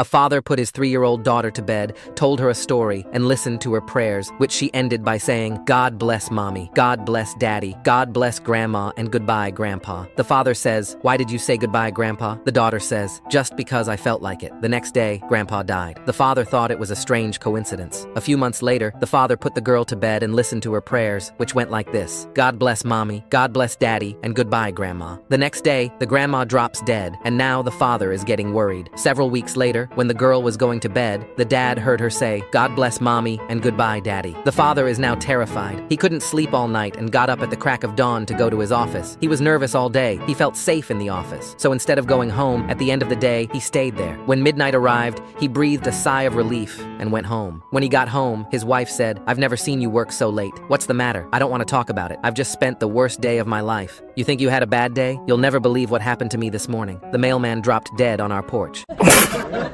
A father put his three year old daughter to bed, told her a story, and listened to her prayers, which she ended by saying, God bless mommy, God bless daddy, God bless grandma, and goodbye, grandpa. The father says, Why did you say goodbye, grandpa? The daughter says, Just because I felt like it. The next day, grandpa died. The father thought it was a strange coincidence. A few months later, the father put the girl to bed and listened to her prayers, which went like this God bless mommy, God bless daddy, and goodbye, grandma. The next day, the grandma drops dead, and now the father is getting worried. Several weeks when the girl was going to bed, the dad heard her say, God bless mommy and goodbye, daddy. The father is now terrified. He couldn't sleep all night and got up at the crack of dawn to go to his office. He was nervous all day. He felt safe in the office. So instead of going home, at the end of the day, he stayed there. When midnight arrived, he breathed a sigh of relief and went home. When he got home, his wife said, I've never seen you work so late. What's the matter? I don't want to talk about it. I've just spent the worst day of my life. You think you had a bad day? You'll never believe what happened to me this morning. The mailman dropped dead on our porch.